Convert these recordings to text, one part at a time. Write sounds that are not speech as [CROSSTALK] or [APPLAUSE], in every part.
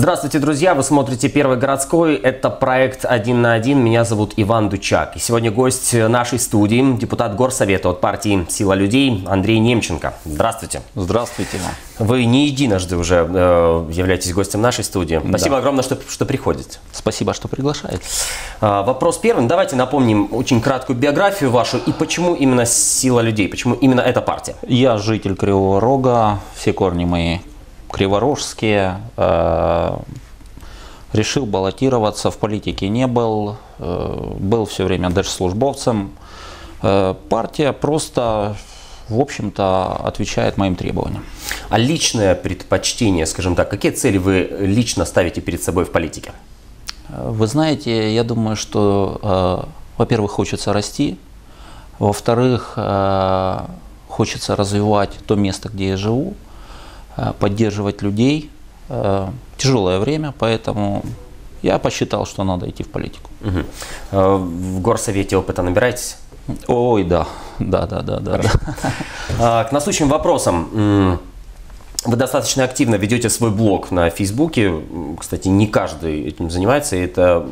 Здравствуйте, друзья! Вы смотрите «Первый городской». Это проект «Один на один». Меня зовут Иван Дучак. И сегодня гость нашей студии, депутат Горсовета от партии «Сила людей» Андрей Немченко. Здравствуйте. Здравствуйте. Вы не единожды уже э, являетесь гостем нашей студии. Спасибо Да. огромное, что, что приходите. Спасибо, что приглашаете. А, Вопрос первый. Давайте напомним очень краткую биографию вашу и почему именно «Сила людей», почему именно эта партия. Я житель Кривого Рога, все корни мои криворожские. Э, Решил баллотироваться, в политике не был, э, был все время держслужбовцем. Э, Партия просто, в общем-то, отвечает моим требованиям. А личное предпочтение, скажем так, какие цели вы лично ставите перед собой в политике? Вы знаете, я думаю, что, во-первых, хочется расти, во-вторых, хочется развивать то место, где я живу, поддерживать людей. Э, Тяжелое время, поэтому я посчитал, что надо идти в политику. Э, В горсовете опыта набираетесь? Ой, да, да, да, да, да. да. К насущим вопросам. Вы достаточно активно ведете свой блог на Фейсбуке. Кстати, не каждый этим занимается, и это,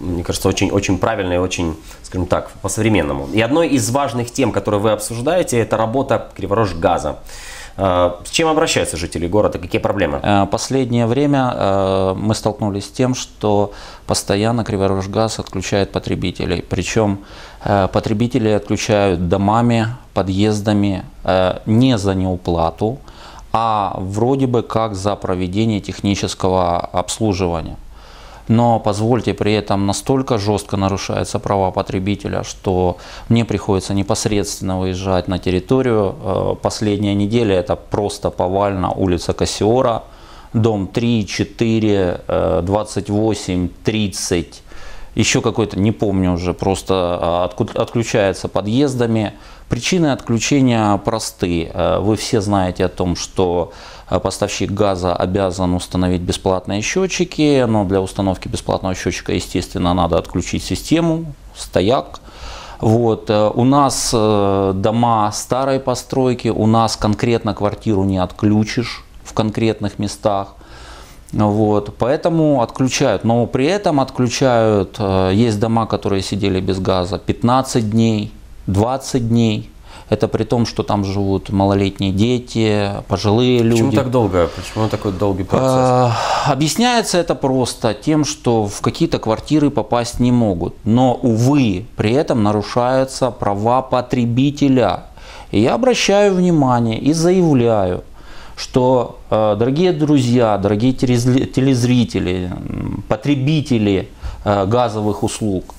мне кажется, очень, очень правильно и очень, скажем так, по-современному. И одной из важных тем, которые вы обсуждаете, это работа Криворожгаза. А, С чем обращаются жители города? Какие проблемы? Э, Последнее время э, мы столкнулись с тем, что постоянно Криворожгаз отключает потребителей. Причем э, потребители отключают домами, подъездами не за неуплату, а вроде бы как за проведение технического обслуживания. Но позвольте, при этом настолько жестко нарушаются права потребителя, что мне приходится непосредственно выезжать на территорию. Э, Последняя неделя это просто повально улица Кассиора, дом 3, 4, э, 28, 30, еще какой-то, не помню уже, просто э, отключается подъездами. Причины отключения просты. Э, Вы все знаете о том, что поставщик газа обязан установить бесплатные счетчики, но для установки бесплатного счетчика, естественно, надо отключить систему, стояк. Вот. э, У нас э, дома старой постройки, у нас конкретно квартиру не отключишь в конкретных местах. Вот, поэтому отключают. Но при этом отключают, э, есть дома, которые сидели без газа 15 дней, 20 дней. Это при том, что там живут малолетние дети, пожилые люди. Почему так долго? Почему такой долгий процесс? Э, Объясняется это просто тем, что в какие-то квартиры попасть не могут. Но, увы, при этом нарушаются права потребителя. И я обращаю внимание и заявляю, что, э, дорогие друзья, дорогие телезрители, потребители э, газовых услуг,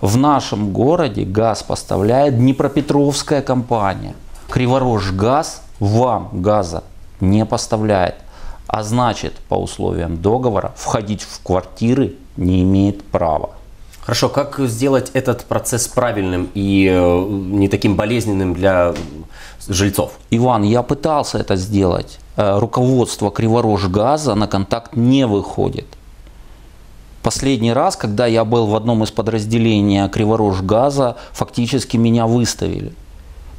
в нашем городе газ поставляет Днепропетровская компания. Криворожгаз вам газа не поставляет. А значит, по условиям договора, входить в квартиры не имеет права. Хорошо, как сделать этот процесс правильным и э, не таким болезненным для жильцов? Иван, я пытался это сделать. Э, Руководство Криворожгаза на контакт не выходит. Последний раз, когда я был в одном из подразделений Криворожгаза, фактически меня выставили.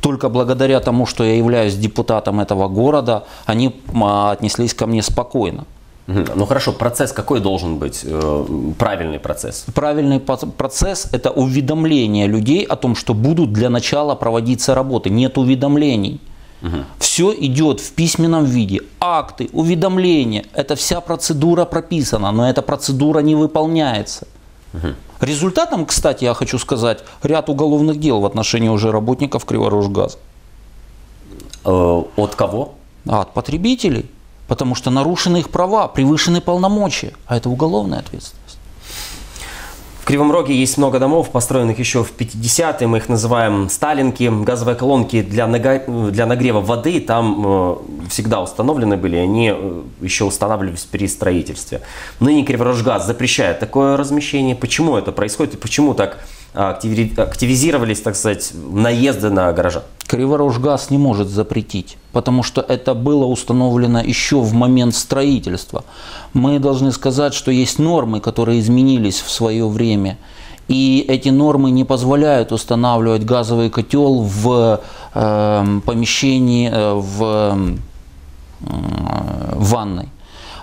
Только благодаря тому, что я являюсь депутатом этого города, они м, отнеслись ко мне спокойно. Ну хорошо, процесс какой должен быть? э, Правильный процесс? Правильный процесс – это уведомление людей о том, что будут для начала проводиться работы. Нет уведомлений. Все идет в письменном виде. Акты, уведомления – это вся процедура прописана, но эта процедура не выполняется. Результатом, кстати, я хочу сказать, ряд уголовных дел в отношении уже работников Криворожгаза. Э, От кого? А от потребителей. Потому что нарушены их права, превышены полномочия. А это уголовная ответственность. Кривом Роге есть много домов, построенных еще в 50-е, мы их называем сталинки, газовые колонки для, нага- для нагрева воды там э, всегда установлены были, они э, еще устанавливались при строительстве. Ныне Криворожгаз запрещает такое размещение. Почему это происходит и почему так активизировались, так сказать, наезды на горожан? Криворожгаз не может запретить, потому что это было установлено еще в момент строительства. Мы должны сказать, что есть нормы, которые изменились в свое время. И эти нормы не позволяют устанавливать газовый котел в э, помещении, в, э, ванной.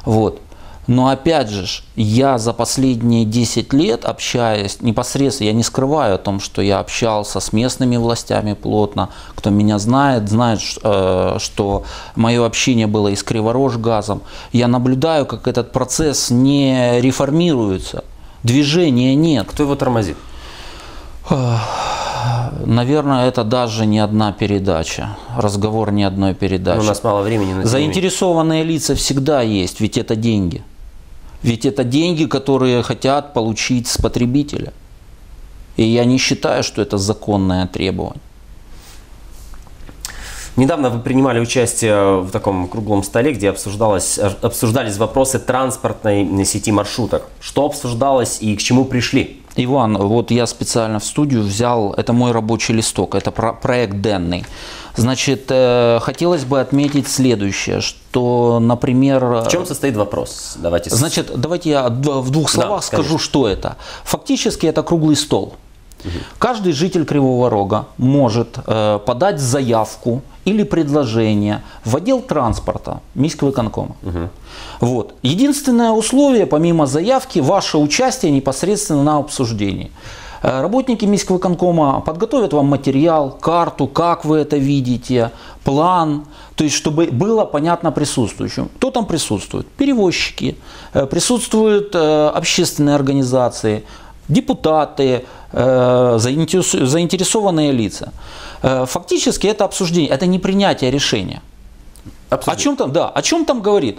Вот. Но опять же, я за последние 10 лет общаясь непосредственно, я не скрываю о том, что я общался с местными властями плотно. Кто меня знает, знает, э, что мое общение было и с Криворожгазом. Я наблюдаю, как этот процесс не реформируется. Движения нет. Кто его тормозит? Наверное, это даже не одна передача, разговор не одной передачи. Ну, у нас мало времени на Заинтересованные лица всегда есть, ведь это деньги. Ведь это деньги, которые хотят получить с потребителя. И я не считаю, что это законное требование. Недавно вы принимали участие в таком круглом столе, где обсуждалось, обсуждались вопросы транспортной сети маршруток. Что обсуждалось и к чему пришли? Иван, вот я специально в студию взял, это мой рабочий листок, это про проект Денный. Значит, э, хотелось бы отметить следующее, что, например... В чем состоит вопрос? Давайте. Значит, давайте я в двух словах да, скажу, что это. Фактически это круглый стол. Угу. Каждый житель Кривого Рога может э, подать заявку или предложение в отдел транспорта Міськвиконкома. Угу. Вот. Единственное условие, помимо заявки, ваше участие непосредственно на обсуждении. Э, работники Міськвиконкома подготовят вам материал, карту, как вы это видите, план, то есть чтобы было понятно присутствующим. Кто там присутствует? Перевозчики, э, присутствуют э, общественные организации, депутаты, заинтересованные лица. Фактически это обсуждение, это не принятие решения. Обсуждение. О чем там, да, о чем там говорит?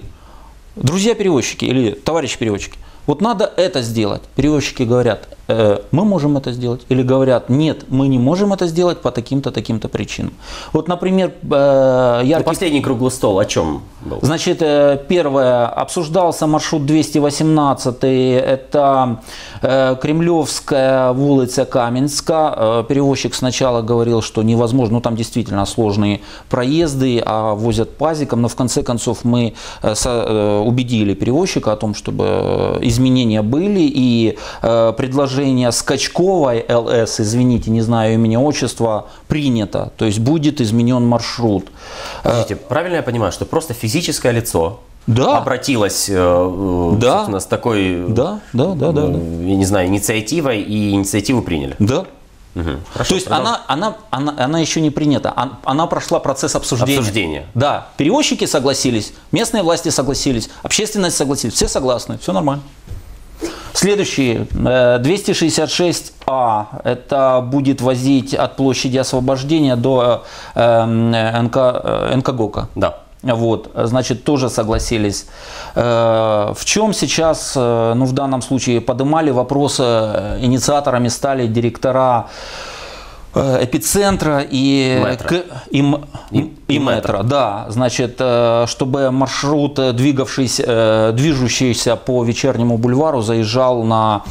Друзья перевозчики или товарищи перевозчики, вот надо это сделать. Перевозчики говорят, мы можем это сделать. Или говорят, нет, мы не можем это сделать по таким-то, таким-то причинам. Вот, например, э, яркий... Ну, последний круглый стол о чем был? Значит, э, первое, обсуждался маршрут 218, это Кремлевская улица Каменска. Перевозчик сначала говорил, что невозможно, ну там действительно сложные проезды, а возят пазиком, но в конце концов мы убедили перевозчика о том, чтобы изменения были и предложили предложение Скачковой ЛС, извините, не знаю имени, отчества, принято. То есть будет изменен маршрут. Подождите, правильно я понимаю, что просто физическое лицо да. обратилась э, да. с такой, да, да, да, да, я не знаю, инициативой и инициативу приняли. Да. Угу. Хорошо, То есть она, она, она, она еще не принята, она прошла процесс обсуждения. Обсуждение. Да, перевозчики согласились, местные власти согласились, общественность согласилась, все согласны, все нормально. Следующий, 266А, э, это будет возить от площади освобождения до э, НК, э, НКГОКа. Да. Вот, значит, тоже согласились. В чем сейчас, ну, в данном случае, поднимали вопросы, инициаторами стали директора эпицентра и, метро. К, и, и, и метро. Да, значит, э, чтобы маршрут, э, двигавшийся, движущийся по вечернему бульвару, заезжал на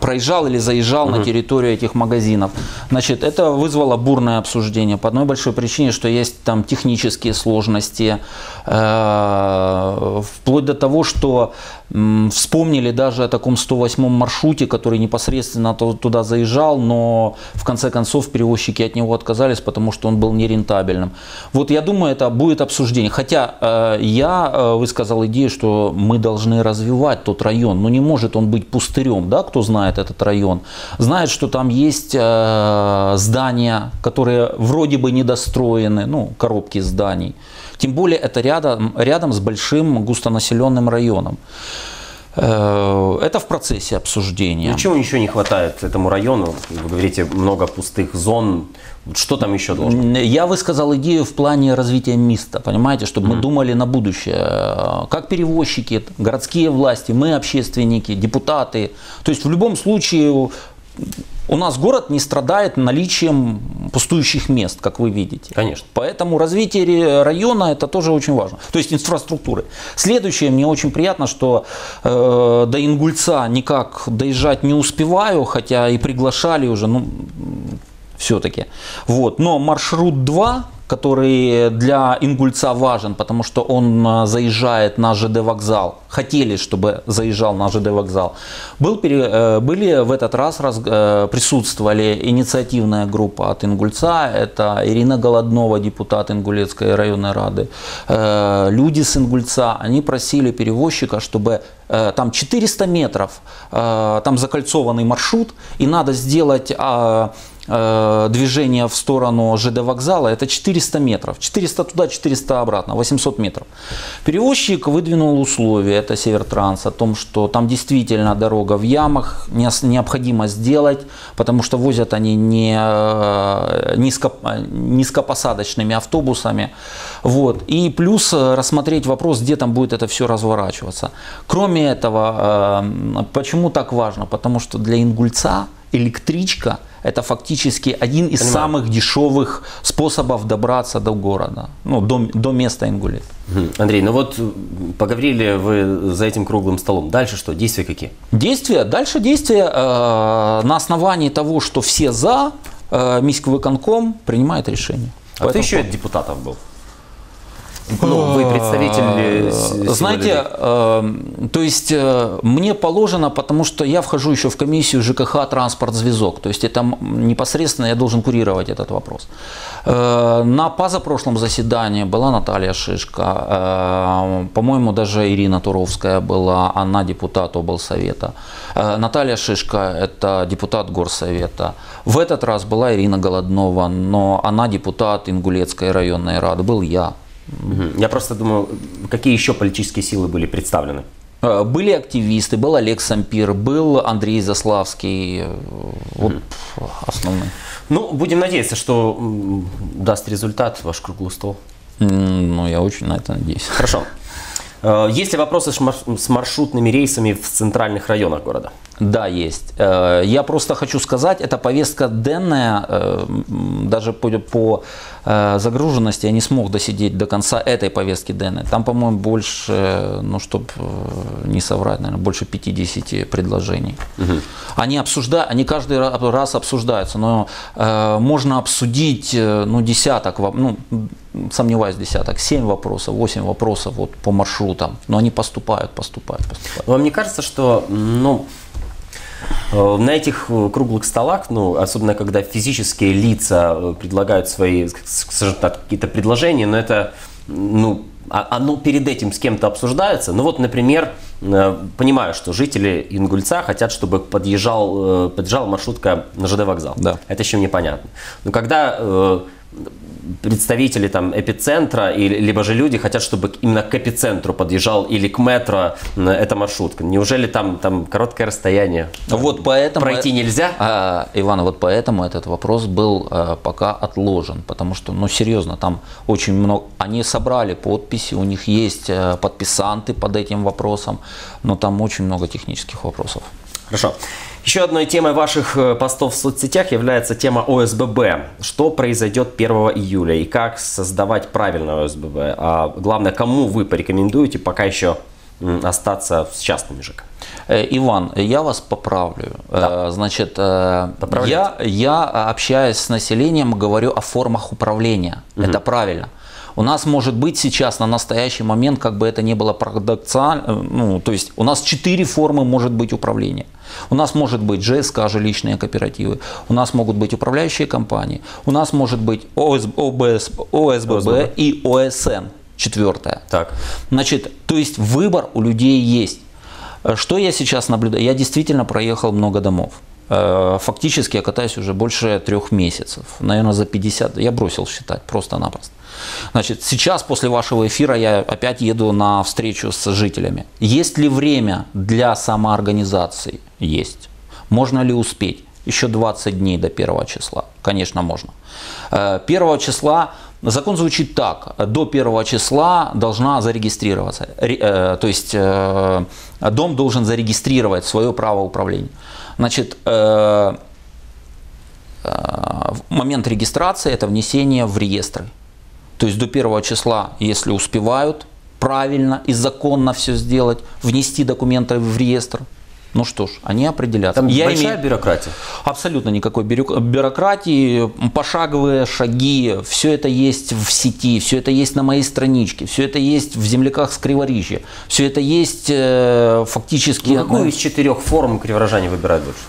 проезжал или заезжал угу. на территорию этих магазинов. Значит, это вызвало бурное обсуждение по одной большой причине, что есть там технические сложности, э, вплоть до того, что э, вспомнили даже о таком 108 маршруте, который непосредственно туда заезжал, но в конце концов перевозчики от него отказались, потому что он был нерентабельным. Вот я думаю, это будет обсуждение. Хотя э, я э, высказал идею, что мы должны развивать тот район, но не может он быть пустырем, да, кто знает этот район, знает, что там есть э, здания, которые вроде бы недостроены, ну, коробки зданий. Тем более это рядом, рядом с большим густонаселенным районом. Э, это в процессе обсуждения. Ну, чего еще не хватает этому району? Вы говорите, много пустых зон. Что там еще должно? Я высказал идею в плане развития МИСТа, понимаете, чтобы mm-hmm. мы думали на будущее. Как перевозчики, городские власти, мы общественники, депутаты. То есть в любом случае у нас город не страдает наличием пустующих мест, как вы видите. Конечно. Поэтому развитие района это тоже очень важно. То есть инфраструктуры. Следующее, мне очень приятно, что э, до Ингульца никак доезжать не успеваю, хотя и приглашали уже, ну, все-таки. Вот. Но маршрут 2 который для Ингульца важен, потому что он э, заезжает на ЖД вокзал. Хотели, чтобы заезжал на ЖД вокзал. Был, э, были в этот раз, раз э, присутствовали инициативная группа от Ингульца, это Ирина Голоднова, депутат Ингулецкой районной рады, люди с Ингульца, они просили перевозчика, чтобы там 400 метров, там закольцованный маршрут, и надо сделать а, Э, движение в сторону ЖД вокзала, это 400 метров. 400 туда, 400 обратно, 800 метров. Перевозчик выдвинул условия, это Севертранс, о том, что там действительно дорога в ямах, необходимо сделать, потому что возят они не э, низко, низкопосадочными автобусами. Вот. И плюс э, рассмотреть вопрос, где там будет это все разворачиваться. Кроме этого, почему так важно? Потому что для ингульца электричка – это фактически один из Понимаю. самых дешевых способов добраться до города, ну, до, до места Ингулит. Андрей, ну вот поговорили вы за этим круглым столом. Дальше что? Действия какие? Действия? Дальше действия э, на основании того, что все за, э, Миськвыконком принимает решение. А ты еще от депутатов был? Ну, вы представитель э, Знаете, э, то есть э, мне положено, потому что я вхожу еще в комиссию ЖКХ «Транспорт Звездок». То есть это непосредственно я должен курировать этот вопрос. На позапрошлом заседании была Наталья Шишка, по-моему, даже Ирина Туровская была, она депутат облсовета. Наталья Шишка – это депутат горсовета. В этот раз была Ирина Голоднова, но она депутат Ингулецкой районной рады, был я. Я просто думаю, какие еще политические силы были представлены? Э, были активисты, был Олег Сампир, был Андрей Заславский, э, вот основные. Ну, будем надеяться, что даст результат ваш круглый стол. Ну, я очень на это надеюсь. Хорошо. Э, есть ли вопросы с маршрутными рейсами в центральных районах города? Да, есть. Я просто хочу сказать, эта повестка денная, даже по, Э, загруженности я не смог досидеть до конца этой повестки Дэны. Там, по-моему, больше, ну, чтобы э, не соврать, наверное, больше 50 предложений. Угу. Они обсуждают, они каждый раз обсуждаются, но э, можно обсудить, э, ну, десяток, ну, сомневаюсь, десяток, семь вопросов, восемь вопросов вот по маршрутам, но они поступают, поступают, поступают. Вам не кажется, что, ну, Э, на этих э, круглых столах, ну, особенно когда физические лица э, предлагают свои, скажем так, какие-то предложения, но это, ну, а, оно перед этим с кем-то обсуждается. Ну вот, например, понимаю, что жители Ингульца хотят, чтобы подъезжал, подъезжала маршрутка на ЖД вокзал. Да. Это еще мне понятно. Но когда представители там эпицентра, или, либо же люди хотят, чтобы именно к эпицентру подъезжал или к метро эта маршрутка. Неужели там, там короткое расстояние? Вот поэтому... Пройти нельзя? А, Иван, вот поэтому этот вопрос был а, пока отложен, потому что, ну серьезно, там очень много... Они собрали подписи, у них есть а, подписанты под этим вопросом, но там очень много технических вопросов. Хорошо. Еще одной темой ваших э, постов в соцсетях является тема ОСББ. Что произойдет 1 июля и как создавать правильное ОСББ? А главное, кому вы порекомендуете пока еще остаться с частными ЖК? Э, Иван, я вас поправлю. Да. Э, значит, я, я общаюсь с населением, говорю о формах управления. Угу. Это правильно. У нас может быть сейчас на настоящий момент, как бы это ни было парадоксально, ну, то есть у нас четыре формы может быть управления. У нас может быть ЖСК, жилищные кооперативы, у нас могут быть управляющие компании, у нас может быть ОС, ОБС, ОСББ, ОСББ и ОСН, четвертое. Так. Значит, то есть выбор у людей есть. Что я сейчас наблюдаю? Я действительно проехал много домов. Э, фактически я катаюсь уже больше трех месяцев. Наверное, за 50. Я бросил считать просто-напросто. Значит, сейчас после вашего эфира я опять еду на встречу с жителями. Есть ли время для самоорганизации? Есть. Можно ли успеть? Еще 20 дней до первого числа. Конечно, можно. Э, первого числа Закон звучит так. До первого числа должна зарегистрироваться. Э, то есть дом должен зарегистрировать свое право управления. Значит, момент регистрации – это внесение в реестры. То есть до первого числа, если успевают правильно и законно все сделать, внести документы в реестр, Ну что ж, они определятся. Там Я большая имею- бюрократия. Абсолютно никакой бюрок- бюрократии, пошаговые шаги, все это есть в сети, все это есть на моей страничке, все это есть в земляках с Криворижья, все это есть э, фактически... Ну, какую из четырех форм криворожане выбирают больше?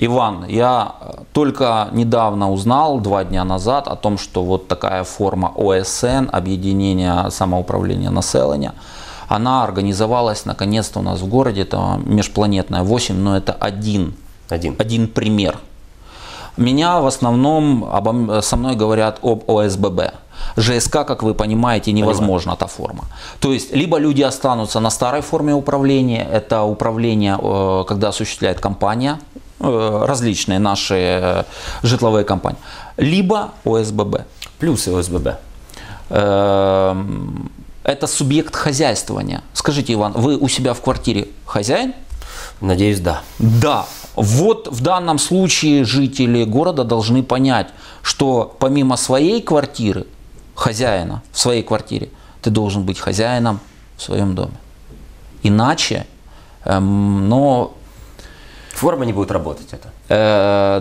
Иван, я только недавно узнал, два дня назад, о том, что вот такая форма ОСН, объединение самоуправления населения, она организовалась наконец-то у нас в городе, это межпланетная 8, но это один Один. один пример. Меня в основном обо со мной говорят об ОСББ. ЖСК, как вы понимаете, невозможна эта форма. То есть, либо люди останутся на старой форме управления, это управление, э, когда осуществляет компания, различные наши э, житловые компании, либо ОСББ. Плюсы ОСББ. Эм, Это субъект хозяйствования. Скажите, Иван, вы у себя в квартире хозяин? Надеюсь, да. Да, вот в данном случае жители города должны понять, что помимо своей квартиры, хозяина в своей квартире, ты должен быть хозяином в своем доме. Иначе, эм, но Форма не будет работать это. Э,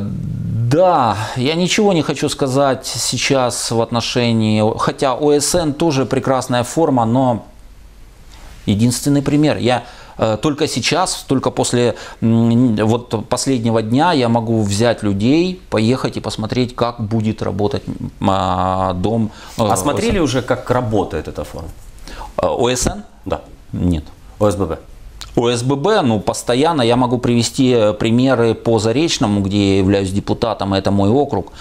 Да, я ничего не хочу сказать сейчас в отношении, хотя ОСН тоже прекрасная форма, но единственный пример. Я э, только сейчас, только после вот последнего дня я могу взять людей, поехать и посмотреть, как будет работать а, дом. э, А смотрели уже, как работает эта форма? ОСН? ОСН? Да. Нет. ОСББ. ОСББ, ну, постоянно я могу привести э, примеры по Заречному, где я являюсь депутатом, это мой округ.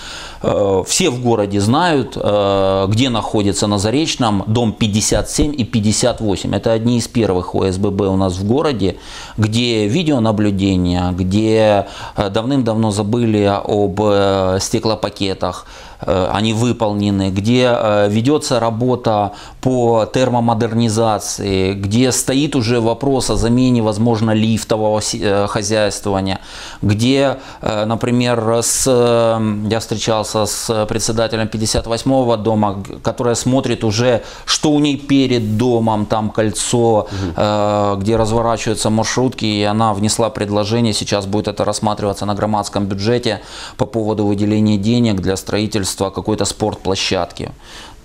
Э, Все в городе знают, э, где находится на Заречном дом 57 и 58. Это одни из первых ОСББ у нас в городе, где видеонаблюдение, где давным-давно забыли об стеклопакетах, они выполнены, где ведется работа по термомодернизации, где стоит уже вопрос о замене, возможно, лифтового э, хозяйствования, где, э, например, с, э, я встречался с председателем 58-го дома, которая смотрит уже, что у ней перед домом, там кольцо, э, где разворачиваются маршрутки, и она внесла предложение, сейчас будет это рассматриваться на громадском бюджете по поводу выделения денег для строительства какой-то спортплощадки.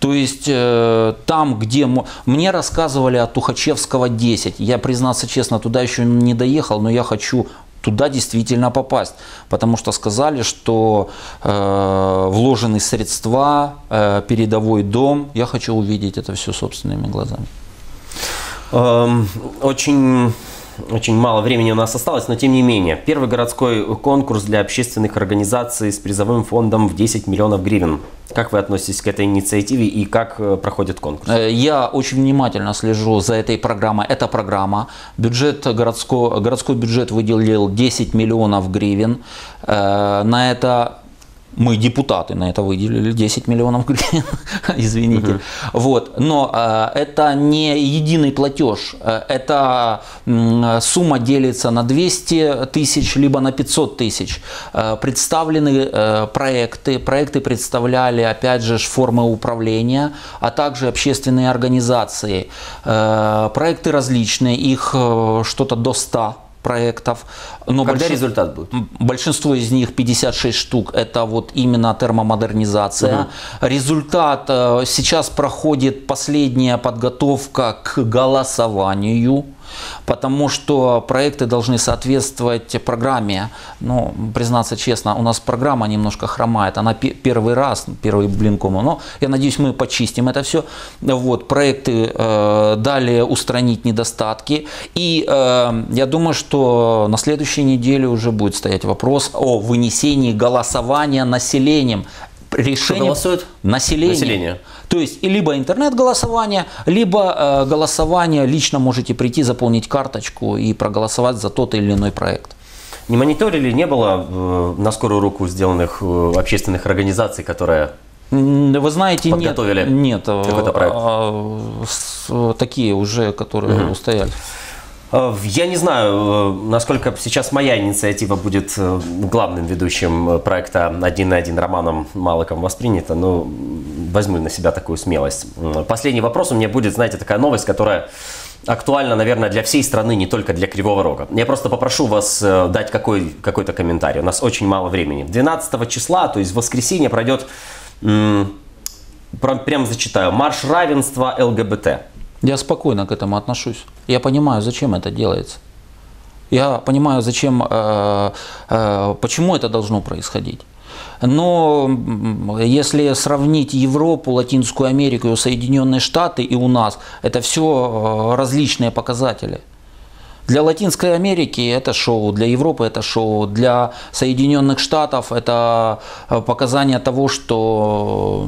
То есть э, там, где мне рассказывали о Тухачевского 10, я, признаться честно, туда еще не доехал, но я хочу туда действительно попасть, потому что сказали, что э, вложены средства, э, передовой дом, я хочу увидеть это все собственными глазами. Эм, Очень, очень мало времени у нас осталось, но тем не менее. Первый городской конкурс для общественных организаций с призовым фондом в 10 миллионов гривен. Как вы относитесь к этой инициативе и как э, проходит конкурс? Э, Я очень внимательно слежу за этой программой. Это программа. Бюджет городской, городской бюджет выделил 10 миллионов гривен. Э, На это мы, депутаты, на это выделили 10 миллионов гривен, [LAUGHS] извините. Вот. Но э, это не единый платеж. Э, эта м, сумма делится на 200 тысяч, либо на 500 тысяч. Э, представлены э, проекты. Проекты представляли, опять же, формы управления, а также общественные организации. Э, проекты различные, их э, что-то до 100 проектов. Но Когда большин- результат будет? Большинство из них, 56 штук, это вот именно термомодернизация. Результат, э, сейчас проходит последняя подготовка к голосованию, потому что проекты должны соответствовать программе. Ну, признаться честно, у нас программа немножко хромает, она пе- первый раз, первый блин кому, но я надеюсь, мы почистим это все. Вот, проекты э, далее устранить недостатки. И э, я думаю, что на следующей неделе уже будет стоять вопрос о вынесении голосования населением. Решение голосует? То есть либо интернет-голосование, либо э, голосование лично можете прийти, заполнить карточку и проголосовать за тот или иной проект. Не мониторили, не было э, на скорую руку сделанных э, общественных организаций, которые Вы знаете, нет, Подготовили нет, э, какой-то проект? а, с- э, такие уже, которые устояли. Э, Я не знаю, э, насколько сейчас моя инициатива будет э, главным ведущим проекта «Один на один» Романом Малыком воспринята, но возьму на себя такую смелость. Последний вопрос у меня будет, знаете, такая новость, которая актуально, наверное, для всей страны, не только для Кривого Рога. Я просто попрошу вас дать какой, какой-то комментарий. У нас очень мало времени. 12 числа, то есть в воскресенье, пройдет, м- прям зачитаю, марш равенства ЛГБТ. Я спокойно к этому отношусь. Я понимаю, зачем это делается. Я понимаю, зачем, э, э, почему это должно происходить. Но если сравнить Европу, Латинскую Америку, Соединенные Штаты и у нас, это все э, различные показатели. Для Латинской Америки это шоу, для Европы это шоу, для Соединенных Штатов это показание того, что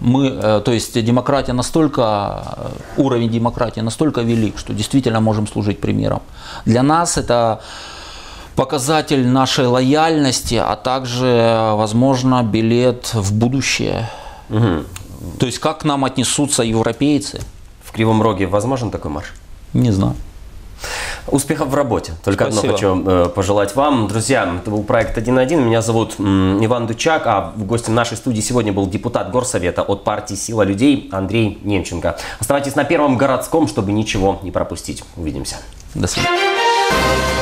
мы, то есть демократия настолько, уровень демократии настолько велик, что действительно можем служить примером. Для нас это показатель нашей лояльности, а также, возможно, билет в будущее. Угу. То есть как к нам отнесутся европейцы? В Кривом Роге возможен такой марш? Не знаю. Успехов в работе. Только Спасибо. одно хочу э, пожелать вам. Друзья, это был проект 1.1. Меня зовут Иван Дучак, а в гости нашей студии сегодня был депутат Горсовета от партии «Сила людей» Андрей Немченко. Оставайтесь на Первом городском, чтобы ничего не пропустить. Увидимся. До свидания.